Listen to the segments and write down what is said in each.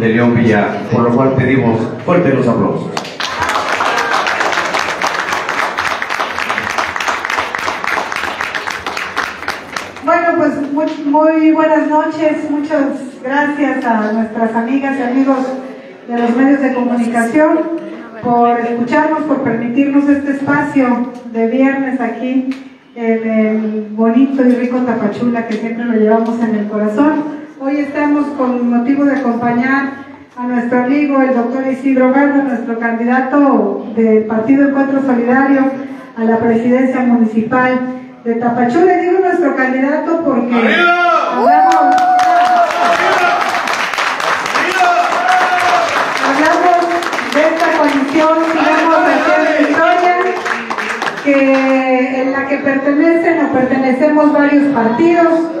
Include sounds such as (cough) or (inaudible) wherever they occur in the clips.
de León Villar, por lo cual pedimos fuertes los aplausos. Bueno, pues muy, muy, buenas noches, muchas gracias a nuestras amigas y amigos de los medios de comunicación por escucharnos, por permitirnos este espacio de viernes aquí en el bonito y rico Tapachula que siempre lo llevamos en el corazón. Hoy estamos con motivo de acompañar a nuestro amigo el doctor Isidro Gardo, nuestro candidato del Partido Encuentro Solidario a la presidencia municipal de Tapachula. Digo nuestro candidato porque hablamos, hablamos de esta coalición, digamos, hacer historia, que, en la que pertenecen o pertenecemos varios partidos.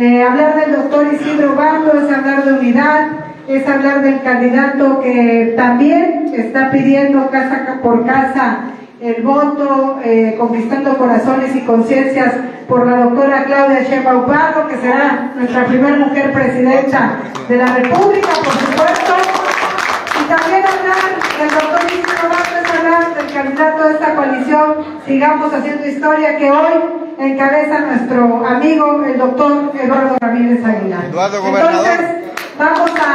Eh, hablar del doctor Isidro Bando es hablar de unidad, es hablar del candidato que también está pidiendo casa por casa el voto, eh, conquistando corazones y conciencias por la doctora Claudia Sheinbaum que será nuestra primera mujer presidenta de la República, por supuesto. Y también hablar del doctor Isidro Bando es candidato de esta coalición, sigamos haciendo historia, que hoy encabeza nuestro amigo, el doctor Eduardo Ramírez Aguilar. Eduardo, gobernador. Entonces, vamos a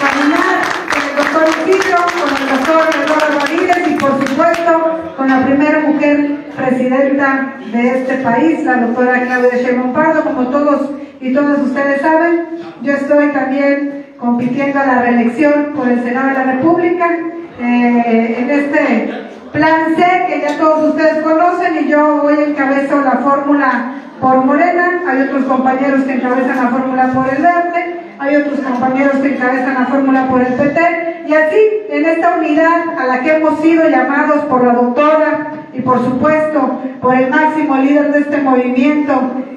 caminar con el doctor Isidro, con el doctor Eduardo Ramírez y por supuesto con la primera mujer presidenta de este país, la doctora Claudia Sheinbaum Pardo, como todos y todas ustedes saben, yo estoy también compitiendo a la reelección por el Senado de la República eh, en este plan C que ya todos ustedes conocen y yo hoy encabezo la fórmula por Morena, hay otros compañeros que encabezan la fórmula por el Verde, hay otros compañeros que encabezan la fórmula por el PT, y así, en esta unidad a la que hemos sido llamados por la doctora y por supuesto por el máximo líder de este movimiento,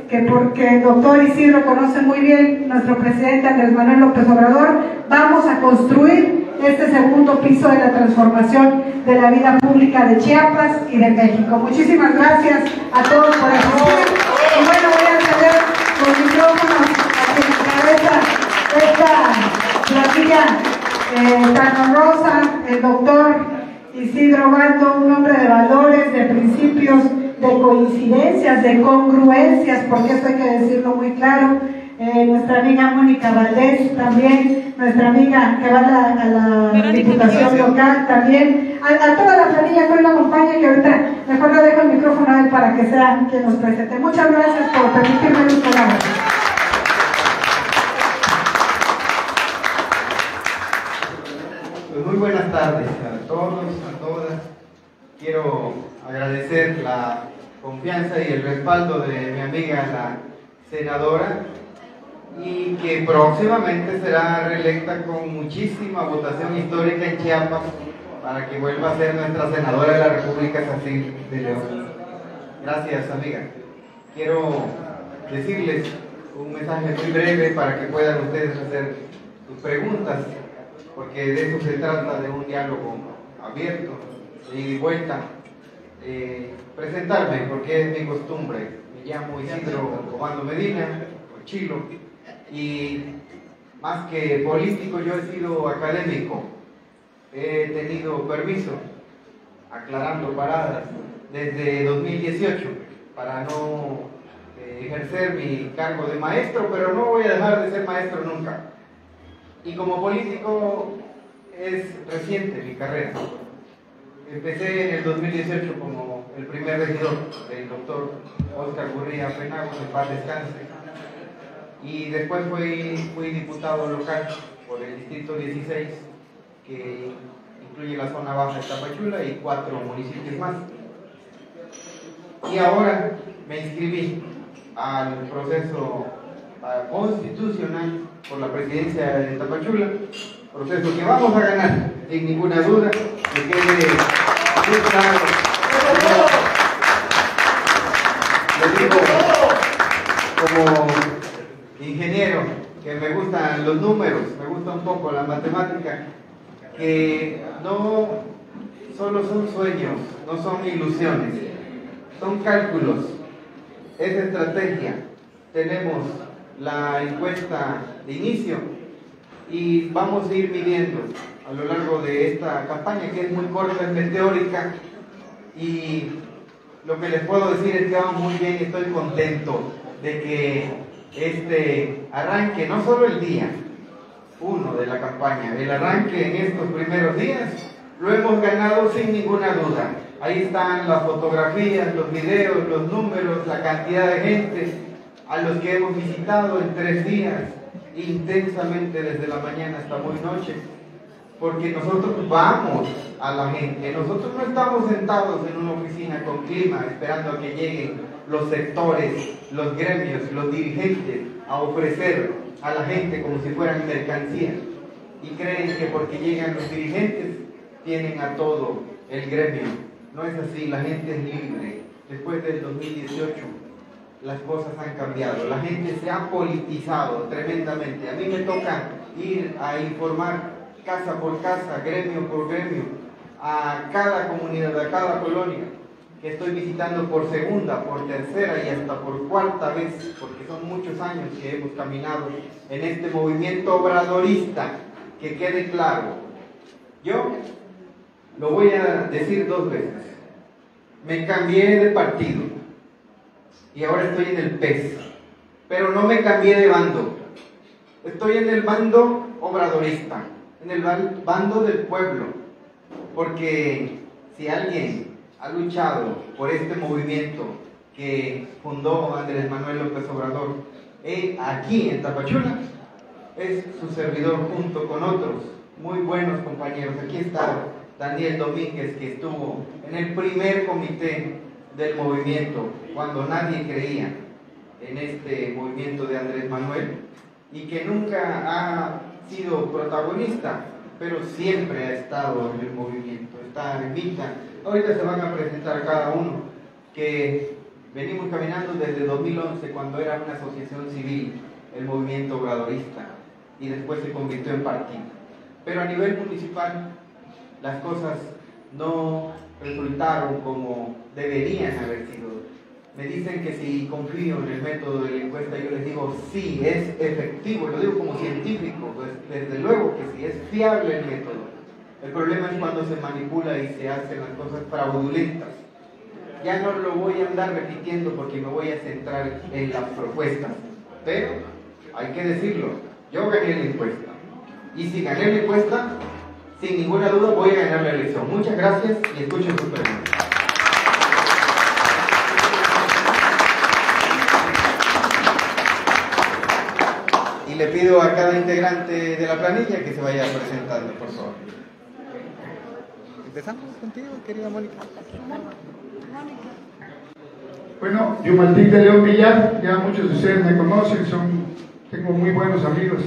que porque el doctor Isidro conoce muy bien, nuestro presidente Andrés Manuel López Obrador, vamos a construir este segundo piso de la transformación de la vida pública de Chiapas y de México. Muchísimas gracias a todos por asistir. Y bueno, voy a ceder los micrófonos a quien encabeza esta platilla eh, tan honrosa, el doctor Isidro Bando, un hombre de valores, de principios, de coincidencias, de congruencias, porque esto hay que decirlo muy claro. Eh, nuestra amiga Mónica Valdés también, nuestra amiga que va a la, a la Diputación Local también, a, a, toda la familia que hoy la acompaña, que ahorita mejor le dejo el micrófono a él para que sea quien nos presente. Muchas gracias por permitirme palabras. Pues muy buenas tardes a todos, a todas. Quiero agradecer la confianza y el respaldo de mi amiga la senadora y que próximamente será reelecta con muchísima votación histórica en Chiapas para que vuelva a ser nuestra senadora de la República Sacil de León. Gracias, amiga. Quiero decirles un mensaje muy breve para que puedan ustedes hacer sus preguntas, porque de eso se trata, de un diálogo abierto y vuelta. Eh, presentarme, porque es mi costumbre. Me llamo Isidro Comando Medina, o Chilo, y más que político yo he sido académico. He tenido permiso, aclarando paradas, desde 2018 para no eh, ejercer mi cargo de maestro, pero no voy a dejar de ser maestro nunca. Y como político es reciente mi carrera. Empecé en el 2018 como el primer regidor del doctor Oscar Gurría Penago, en paz descanse. Y después fui, fui diputado local por el distrito 16, que incluye la zona baja de Tapachula y cuatro municipios más. Y ahora me inscribí al proceso constitucional por la presidencia de Tapachula, proceso que vamos a ganar, sin ninguna duda, que quede claro. Como ingeniero, que me gustan los números, me gusta un poco la matemática, que no solo son sueños, no son ilusiones, son cálculos, es estrategia. Tenemos la encuesta de inicio y vamos a ir midiendo a lo largo de esta campaña que es muy corta, es meteórica y lo que les puedo decir es que vamos muy bien y estoy contento de que este arranque, no solo el día uno de la campaña, el arranque en estos primeros días, lo hemos ganado sin ninguna duda. Ahí están las fotografías, los videos, los números, la cantidad de gente a los que hemos visitado en tres días, intensamente desde la mañana hasta muy noche porque nosotros vamos a la gente, nosotros no estamos sentados en una oficina con clima esperando a que lleguen los sectores, los gremios, los dirigentes a ofrecer a la gente como si fueran mercancías y creen que porque llegan los dirigentes tienen a todo el gremio. No es así, la gente es libre. Después del 2018 las cosas han cambiado, la gente se ha politizado tremendamente. A mí me toca ir a informar casa por casa, gremio por gremio, a cada comunidad, a cada colonia que estoy visitando por segunda, por tercera y hasta por cuarta vez, porque son muchos años que hemos caminado en este movimiento obradorista, que quede claro. Yo lo voy a decir dos veces. Me cambié de partido y ahora estoy en el PES, pero no me cambié de bando. Estoy en el bando obradorista en el bando del pueblo, porque si alguien ha luchado por este movimiento que fundó Andrés Manuel López Obrador eh, aquí en Tapachula, es su servidor junto con otros muy buenos compañeros. Aquí está Daniel Domínguez, que estuvo en el primer comité del movimiento, cuando nadie creía en este movimiento de Andrés Manuel y que nunca ha sido protagonista, pero siempre ha estado en el movimiento, está en vista. Ahorita se van a presentar cada uno, que venimos caminando desde 2011, cuando era una asociación civil, el movimiento obradorista, y después se convirtió en partido. Pero a nivel municipal, las cosas no resultaron como deberían haber sido me dicen que si confío en el método de la encuesta, yo les digo, sí, es efectivo, lo digo como científico, pues desde luego que sí, es fiable el método. El problema es cuando se manipula y se hacen las cosas fraudulentas. Ya no lo voy a andar repitiendo porque me voy a centrar en las propuestas, pero hay que decirlo, yo gané la encuesta. Y si gané la encuesta, sin ninguna duda voy a ganar la elección. Muchas gracias y escuchen sus preguntas. le pido a cada integrante de la planilla que se vaya presentando, por favor. Empezamos contigo, querida Mónica. Bueno, yo de León Villar, ya muchos de ustedes me conocen, son, tengo muy buenos amigos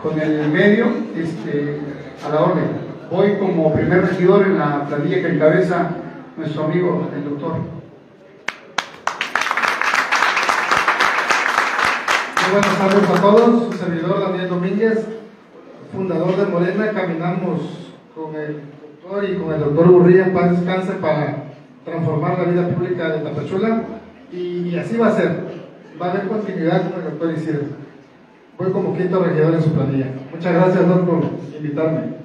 con el medio, este, a la orden. Voy como primer regidor en la planilla que encabeza nuestro amigo, el doctor buenas tardes a todos. Su servidor Daniel Domínguez, fundador de Morena. Caminamos con el doctor y con el doctor Urría en paz descanse para transformar la vida pública de Tapachula. Y, así va a ser. Va a haber continuidad con el doctor Isidro. Voy como quinto regidor en su planilla. Muchas gracias, doctor, por invitarme.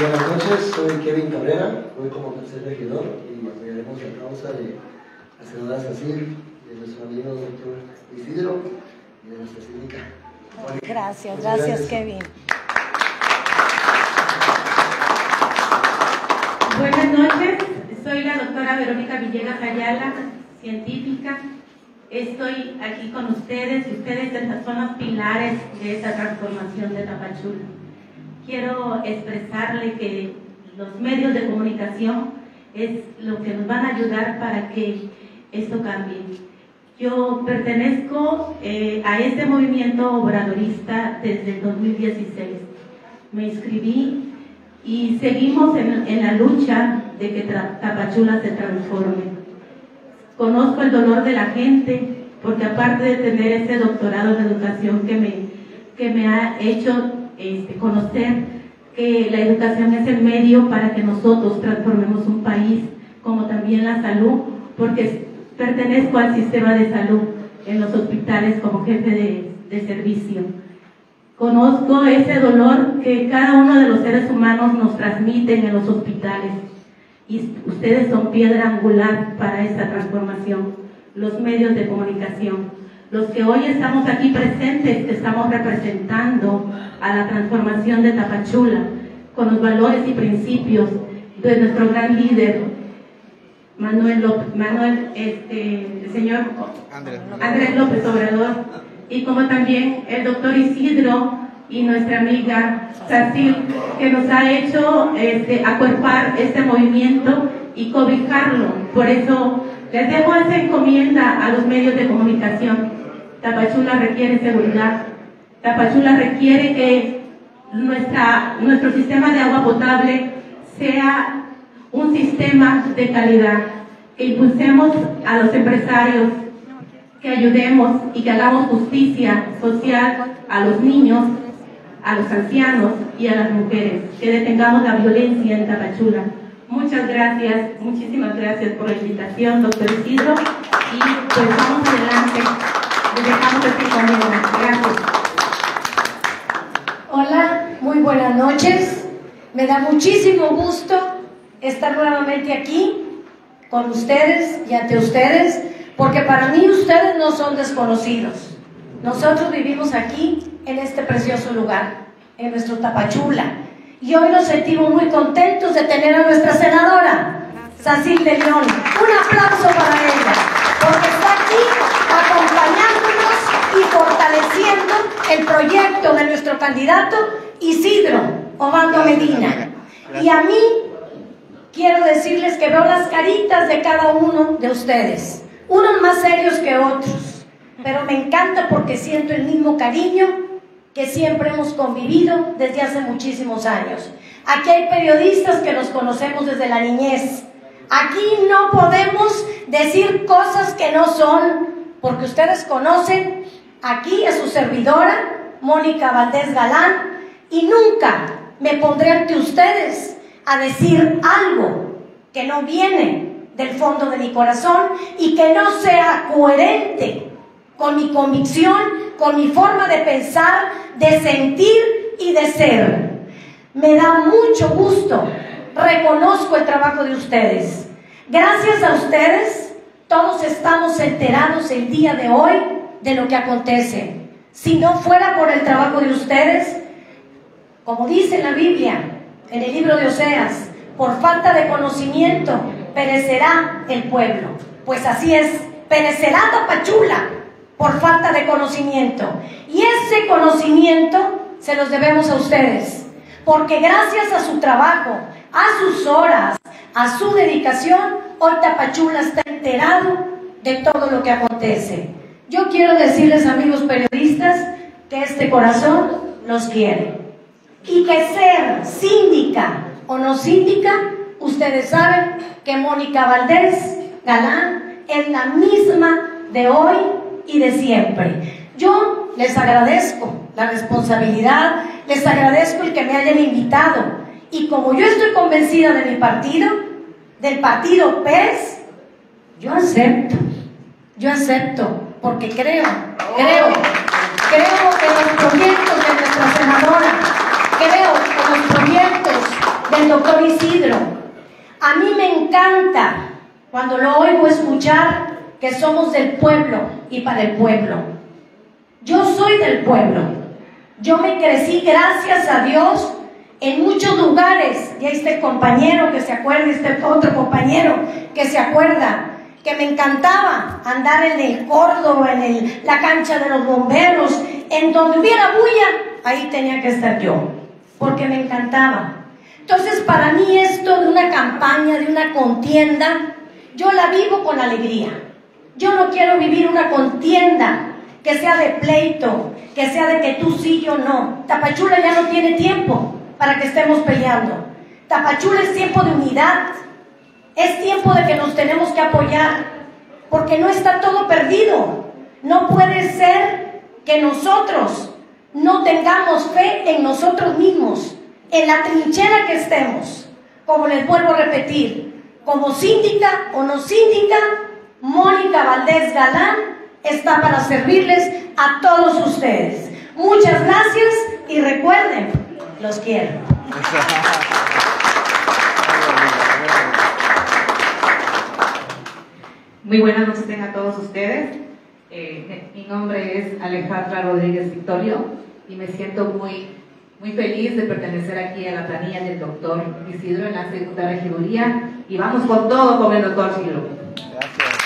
Buenas noches, soy Kevin Cabrera, voy como tercer regidor y apoyaremos la causa de la senadora Cecil, de nuestro amigo doctor Isidro y de nuestra clínica. Gracias, gracias, Kevin. Buenas noches, soy la doctora Verónica Villegas Ayala, científica. Estoy aquí con ustedes, ustedes son los pilares de esta transformación de Tapachula. Quiero expresarle que los medios de comunicación es lo que nos van a ayudar para que esto cambie. Yo pertenezco eh, a este movimiento obradorista desde el 2016. Me inscribí y seguimos en, en la lucha de que Tapachula se transforme. Conozco el dolor de la gente porque aparte de tener ese doctorado en educación que me, que me ha hecho este, conocer que la educación es el medio para que nosotros transformemos un país, como también la salud, porque pertenezco al sistema de salud en los hospitales como jefe de, de servicio. Conozco ese dolor que cada uno de los seres humanos nos transmiten en los hospitales y ustedes son piedra angular para esta transformación, los medios de comunicación. Los que hoy estamos aquí presentes, estamos representando a la transformación de Tapachula con los valores y principios de nuestro gran líder, Manuel, López, Manuel este, el señor Andrés López Obrador, y como también el doctor Isidro y nuestra amiga Sacil, que nos ha hecho este, acuerpar este movimiento y cobijarlo. Por eso les dejo esa encomienda a los medios de comunicación. Tapachula requiere seguridad. Tapachula requiere que nuestra, nuestro sistema de agua potable sea un sistema de calidad, que impulsemos a los empresarios, que ayudemos y que hagamos justicia social a los niños, a los ancianos y a las mujeres, que detengamos la violencia en Tapachula. Muchas gracias, muchísimas gracias por la invitación, doctor Isidro, y pues vamos adelante. dejamos este Gracias. Hola, muy buenas noches. Me da muchísimo gusto estar nuevamente aquí con ustedes y ante ustedes porque para mí ustedes no son desconocidos. Nosotros vivimos aquí, en este precioso lugar, en nuestro Tapachula. Y hoy nos sentimos muy contentos de tener a nuestra senadora, Sacil de León. Un aplauso para ella, porque está aquí acompañándonos y fortaleciendo el proyecto de nuestro candidato Isidro Obando Medina. Y a mí quiero decirles que veo las caritas de cada uno de ustedes unos más serios que otros, pero me encanta porque siento el mismo cariño que siempre hemos convivido desde hace muchísimos años. Aquí hay periodistas que nos conocemos desde la niñez. Aquí no podemos decir cosas que no son, porque ustedes conocen aquí a su servidora, Mónica Valdés Galán, y nunca me pondré ante ustedes a decir algo que no viene del fondo de mi corazón y que no sea coherente con mi convicción, con mi forma de pensar, de sentir y de ser. Me da mucho gusto, reconozco el trabajo de ustedes. Gracias a ustedes, todos estamos enterados el día de hoy de lo que acontece. Si no fuera por el trabajo de ustedes, como dice la Biblia, en el libro de Oseas, por falta de conocimiento, perecerá el pueblo. Pues así es, perecerá Tapachula por falta de conocimiento. Y ese conocimiento se los debemos a ustedes, porque gracias a su trabajo, a sus horas, a su dedicación, hoy Tapachula está enterado de todo lo que acontece. Yo quiero decirles, amigos periodistas, que este corazón los quiere. Y que ser síndica o no síndica Ustedes saben que Mónica Valdés Galán es la misma de hoy y de siempre. Yo les agradezco la responsabilidad, les agradezco el que me hayan invitado. Y como yo estoy convencida de mi partido, del partido PES, yo acepto, yo acepto, porque creo, creo, creo que los proyectos de nuestra senadora, creo que los proyectos del doctor Isidro, a mí me encanta cuando lo oigo escuchar que somos del pueblo y para el pueblo. Yo soy del pueblo. Yo me crecí, gracias a Dios, en muchos lugares. Y este compañero que se acuerda, este otro compañero que se acuerda, que me encantaba andar en el Córdoba, en la cancha de los bomberos, en donde hubiera bulla, ahí tenía que estar yo, porque me encantaba. Entonces, para mí esto de una campaña, de una contienda, yo la vivo con alegría. Yo no quiero vivir una contienda que sea de pleito, que sea de que tú sí, yo no. Tapachula ya no tiene tiempo para que estemos peleando. Tapachula es tiempo de unidad. Es tiempo de que nos tenemos que apoyar, porque no está todo perdido. No puede ser que nosotros no tengamos fe en nosotros mismos en la trinchera que estemos, como les vuelvo a repetir, como síndica o no síndica, Mónica Valdés Galán está para servirles a todos ustedes. Muchas gracias y recuerden, los quiero. Muy buenas noches a todos ustedes. Eh, mi nombre es Alejandra Rodríguez Victorio y me siento muy, muy feliz de pertenecer aquí a la planilla del doctor Isidro en la segunda regiduría y vamos con todo con el doctor Isidro. Gracias.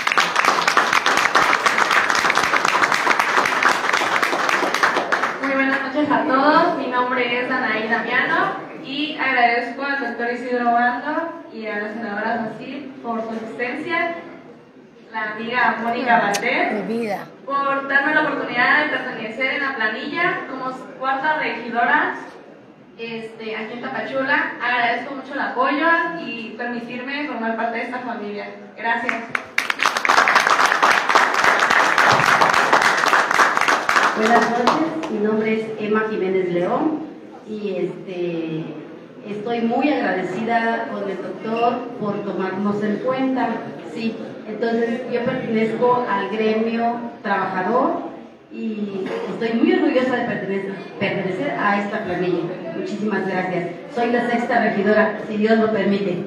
Muy buenas noches a todos, mi nombre es Anaí Damiano y agradezco al doctor Isidro Bando y a la senadora Facil por su asistencia la amiga Mónica Valdés, por darme la oportunidad de pertenecer en la planilla como cuarta regidora este, aquí en Tapachula. Agradezco mucho el apoyo y permitirme formar parte de esta familia. Gracias. Buenas noches, mi nombre es Emma Jiménez León y este, estoy muy agradecida con el doctor por tomarnos en cuenta. Sí, entonces yo pertenezco al gremio trabajador y estoy muy orgullosa de pertenecer, a esta planilla. Muchísimas gracias. Soy la sexta regidora, si Dios lo permite.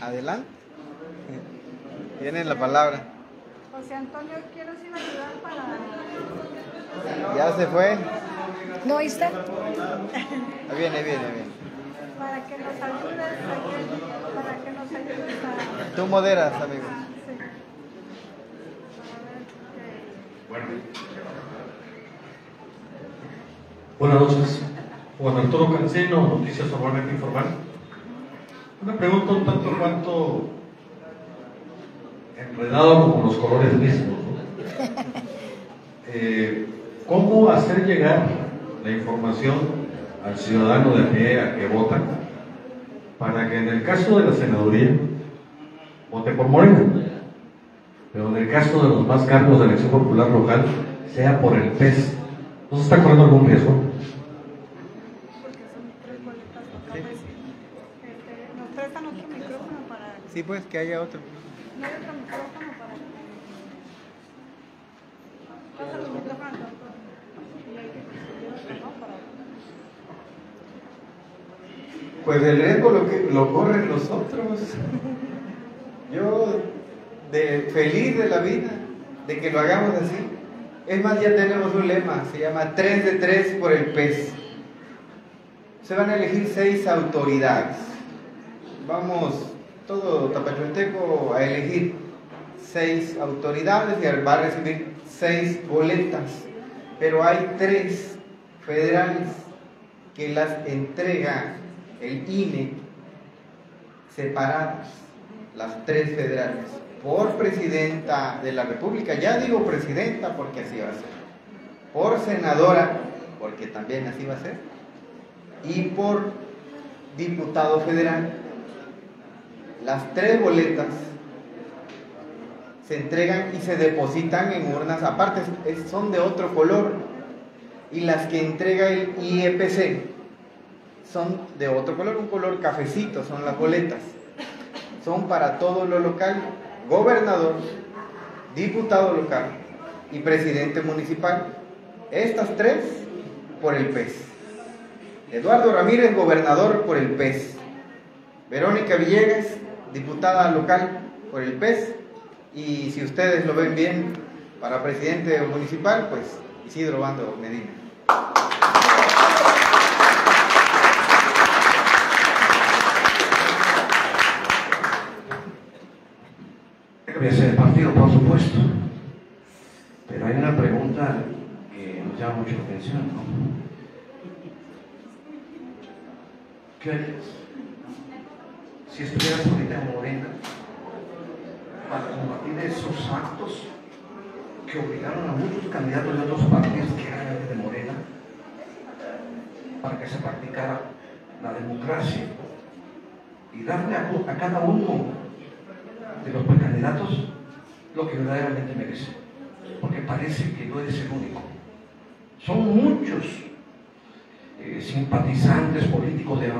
Adelante. Tienen la palabra. José Antonio, quiero sin ayudar para... Ya se fue. ¿No está? Ahí viene, ahí viene, viene. Para que nos ayudes, para que nos ayudes a... Tú moderas, amigo. Sí. Bueno. Buenas noches. Juan Arturo Cancino, Noticias Normalmente Informal. Una pregunta un tanto cuanto enredado como los colores mismos. ¿no? (laughs) Eh, ¿Cómo hacer llegar la información al ciudadano de pie a que vota para que en el caso de la senaduría vote por Morena, pero en el caso de los más cargos de elección popular local sea por el PES. ¿No se está corriendo algún riesgo? Sí, pues que haya otro micrófono para. Pásale el micrófono Pues el riesgo lo, que, lo corren los otros. Yo de, feliz de la vida de que lo hagamos así. Es más, ya tenemos un lema, se llama 3 de 3 por el pez. Se van a elegir seis autoridades. Vamos, todo Tapachulteco a elegir seis autoridades y va a recibir seis boletas. Pero hay tres federales que las entrega el INE separadas, las tres federales, por presidenta de la República, ya digo presidenta porque así va a ser, por senadora, porque también así va a ser, y por diputado federal. Las tres boletas se entregan y se depositan en urnas aparte, son de otro color, y las que entrega el IEPC son de otro color, un color cafecito, son las boletas. Son para todo lo local, gobernador, diputado local y presidente municipal. Estas tres por el PES. Eduardo Ramírez, gobernador por el PES. Verónica Villegas, diputada local por el PES. Y si ustedes lo ven bien, para presidente municipal, pues Isidro Bando Medina. Ser el partido, por supuesto. Pero hay una pregunta que nos llama mucho la atención. ¿Qué harías si estuvieras ahorita en Morena para combatir esos actos que obligaron a muchos candidatos de otros partidos que eran de Morena para que se practicara la democracia y darle a cada uno de los precandidatos lo que verdaderamente merece. Porque parece que no eres el único.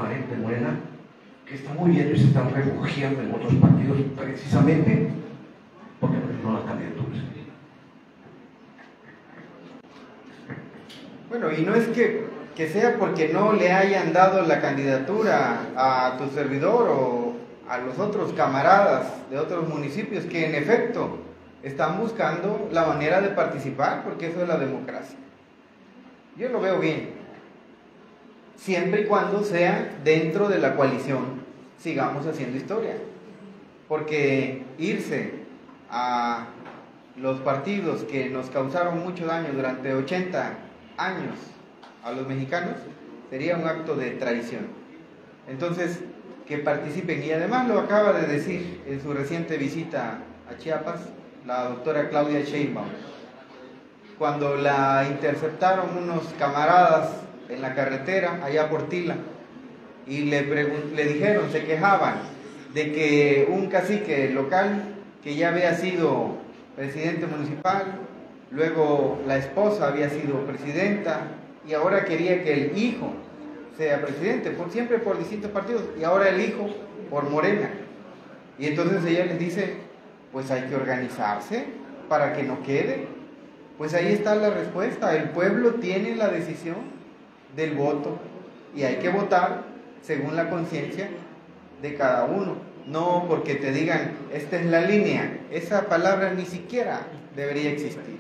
De, de Morena que está muy y se están refugiando en otros partidos precisamente porque no las candidaturas. Bueno, y no es que, que sea porque no le hayan dado la candidatura a tu servidor o a los otros camaradas de otros municipios que en efecto están buscando la manera de participar, porque eso es la democracia. Yo lo veo bien, siempre y cuando sea dentro de la coalición, sigamos haciendo historia. Porque irse a los partidos que nos causaron mucho daño durante 80 años a los mexicanos sería un acto de traición. Entonces, que participen. Y además lo acaba de decir en su reciente visita a Chiapas la doctora Claudia Sheinbaum. Cuando la interceptaron unos camaradas en la carretera allá por Tila y le, le dijeron, se quejaban de que un cacique local que ya había sido presidente municipal, luego la esposa había sido presidenta y ahora quería que el hijo sea presidente, por siempre por distintos partidos, y ahora el hijo por Morena. Y entonces ella les dice, pues hay que organizarse para que no quede. Pues ahí está la respuesta, el pueblo tiene la decisión del voto y hay que votar según la conciencia de cada uno, no porque te digan, esta es la línea, esa palabra ni siquiera debería existir.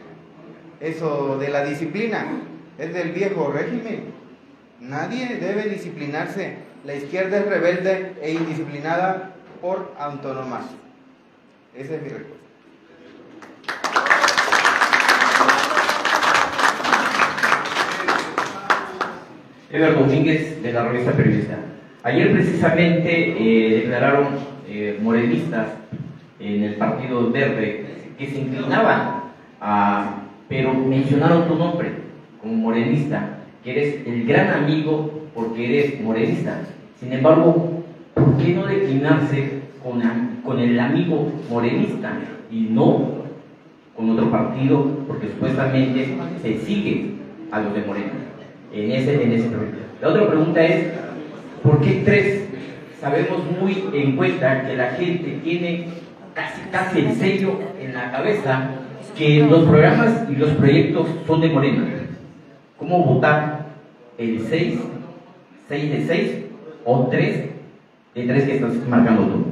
Eso de la disciplina es del viejo régimen, Nadie debe disciplinarse. La izquierda es rebelde e indisciplinada por antonomasia. Esa es mi respuesta. Ever Domínguez, de la revista Periodista. Ayer precisamente eh, declararon eh, morenistas en el Partido Verde que se inclinaban a, pero mencionaron tu nombre como morenista que eres el gran amigo porque eres morenista. Sin embargo, ¿por qué no declinarse con, el amigo morenista y no con otro partido? Porque supuestamente se sigue a los de Morena en ese, en ese La otra pregunta es, ¿por qué tres? Sabemos muy en cuenta que la gente tiene casi, casi el sello en la cabeza que los programas y los proyectos son de Morena. ¿Cómo votar el 6, 6 de 6 o 3 de 3 que estás marcando tú?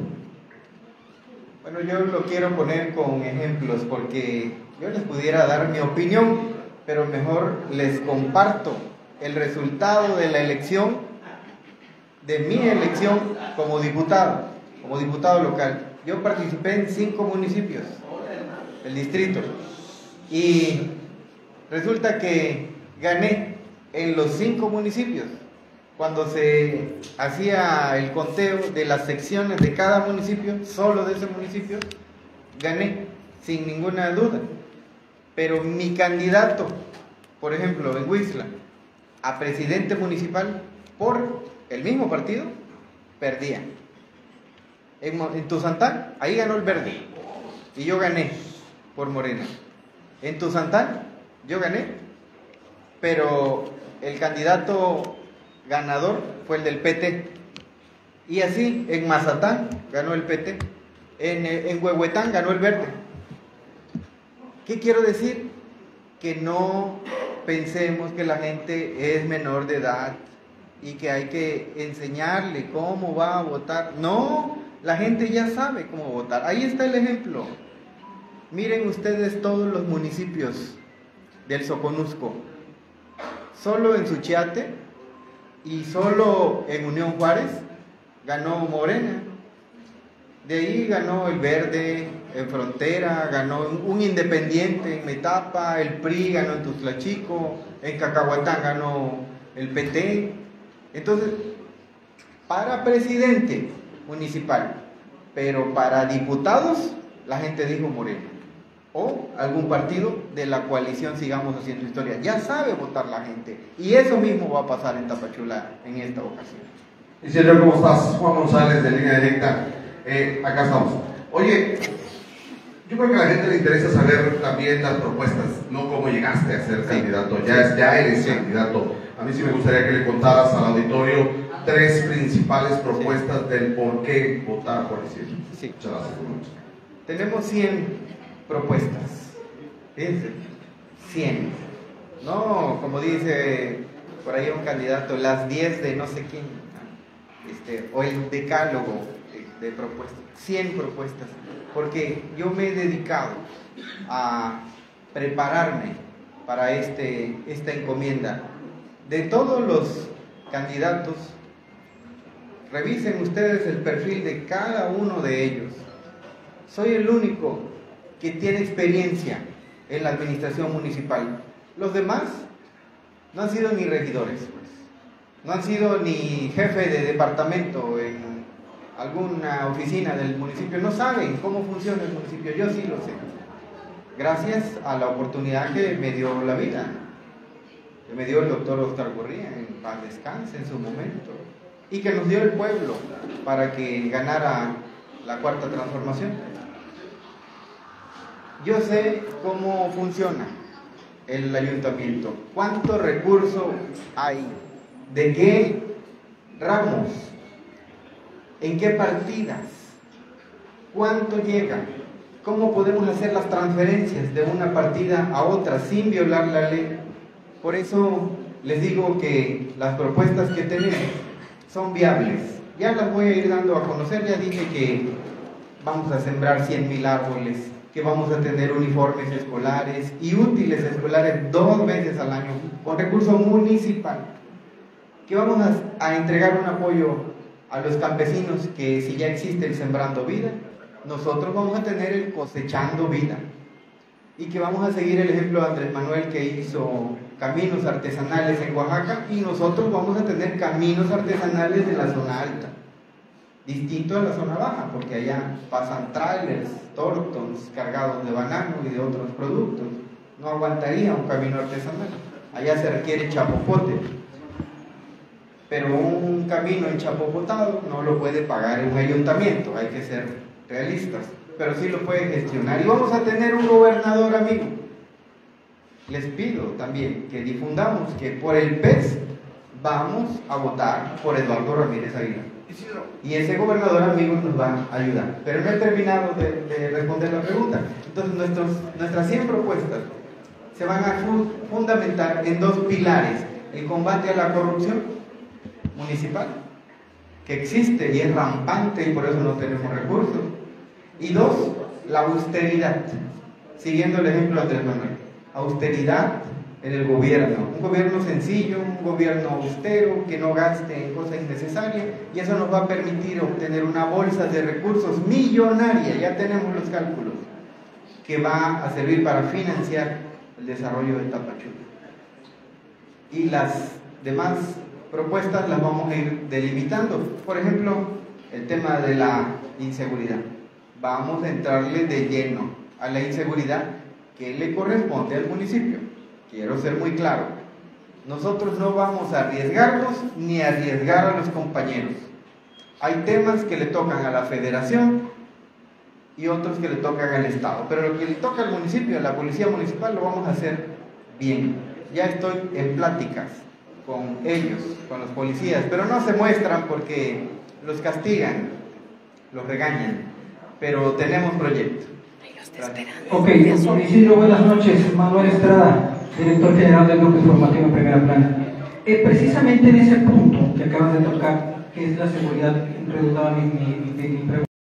Bueno, yo lo quiero poner con ejemplos porque yo les pudiera dar mi opinión, pero mejor les comparto el resultado de la elección, de mi elección como diputado, como diputado local. Yo participé en cinco municipios del distrito y resulta que gané en los cinco municipios. Cuando se hacía el conteo de las secciones de cada municipio, solo de ese municipio, gané, sin ninguna duda. Pero mi candidato, por ejemplo, en Huizla, a presidente municipal, por el mismo partido, perdía. En, en Tuzantán, ahí ganó el verde. Y yo gané por Morena. En Tuzantán, yo gané. Pero el candidato ganador fue el del PT. Y así, en Mazatán ganó el PT, en, en Huehuetán ganó el verde. ¿Qué quiero decir? Que no pensemos que la gente es menor de edad y que hay que enseñarle cómo va a votar. No, la gente ya sabe cómo votar. Ahí está el ejemplo. Miren ustedes todos los municipios del Soconusco Solo en Suchiate y solo en Unión Juárez ganó Morena. De ahí ganó el Verde en Frontera, ganó un independiente en Metapa, el PRI ganó en Tuzlachico, en Cacahuatán ganó el PT. Entonces, para presidente municipal, pero para diputados, la gente dijo Morena o algún partido de la coalición Sigamos Haciendo Historia. Ya sabe votar la gente. Y eso mismo va a pasar en Tapachula en esta ocasión. Isidro, ¿cómo estás? Juan González de Línea Directa. Eh, acá estamos. Oye, yo creo que a la gente le interesa saber también las propuestas, no cómo llegaste a ser candidato. Ya, ya eres candidato. A mí sí me gustaría que le contaras al auditorio tres principales propuestas del por qué votar por Isidro. Sí. Muchas gracias. Tenemos 100 propuestas. Fíjense, 100. No, como dice por ahí un candidato, las 10 de no sé quién, este, o el decálogo de, de propuestas. 100 propuestas. Porque yo me he dedicado a prepararme para este, esta encomienda. De todos los candidatos, revisen ustedes el perfil de cada uno de ellos. Soy el único que tiene experiencia en la administración municipal. Los demás no han sido ni regidores, pues. no han sido ni jefe de departamento en alguna oficina del municipio, no saben cómo funciona el municipio, yo sí lo sé. Gracias a la oportunidad que me dio la vida, que me dio el doctor Oscar Gorría en paz descanse en su momento, y que nos dio el pueblo para que ganara la cuarta transformación. Yo sé cómo funciona el ayuntamiento, cuánto recurso hay, de qué ramos, en qué partidas, cuánto llega, cómo podemos hacer las transferencias de una partida a otra sin violar la ley. Por eso les digo que las propuestas que tenemos son viables. Ya las voy a ir dando a conocer, ya dije que vamos a sembrar 100 mil árboles, que vamos a tener uniformes escolares y útiles escolares dos veces al año con recurso municipal, que vamos a, a entregar un apoyo a los campesinos que si ya existe el Sembrando Vida, nosotros vamos a tener el Cosechando Vida y que vamos a seguir el ejemplo de Andrés Manuel que hizo caminos artesanales en Oaxaca y nosotros vamos a tener caminos artesanales de la zona alta, distinto a la zona baja, porque allá pasan trailers, tortons cargados de banano y de otros productos. No aguantaría un camino artesanal. Allá se requiere chapopote. Pero un camino enchapopotado no lo puede pagar un ayuntamiento, hay que ser realistas, pero sí lo puede gestionar. Y vamos a tener un gobernador amigo. Les pido también que difundamos que por el PES vamos a votar por Eduardo Ramírez Aguilar. Y ese gobernador amigo nos va a ayudar. Pero no he terminado de, de responder la pregunta. Entonces nuestros, nuestras 100 propuestas se van a fundamentar en dos pilares. El combate a la corrupción municipal, que existe y es rampante y por eso no tenemos recursos. Y dos, la austeridad, siguiendo el ejemplo de Andrés Manuel. Austeridad en el gobierno, un gobierno sencillo, un gobierno austero, que no gaste en cosas innecesarias y eso nos va a permitir obtener una bolsa de recursos millonaria, ya tenemos los cálculos, que va a servir para financiar el desarrollo de Tapachula. Y las demás propuestas las vamos a ir delimitando. Por ejemplo, el tema de la inseguridad. Vamos a entrarle de lleno a la inseguridad que le corresponde al municipio. Quiero ser muy claro. Nosotros no vamos a arriesgarnos ni a arriesgar a los compañeros. Hay temas que le tocan a la federación y otros que le tocan al Estado. Pero lo que le toca al municipio, a la policía municipal, lo vamos a hacer bien. Ya estoy en pláticas con ellos, con los policías, pero no se muestran porque los castigan, los regañan, pero tenemos proyecto. Ok, don Isidro, buenas noches. Manuel Estrada, director general del Grupo Informativo en Primera Plana. Eh, precisamente en ese punto que acabas de tocar, que es la seguridad, redundaba mi, mi, mi, mi pregunta.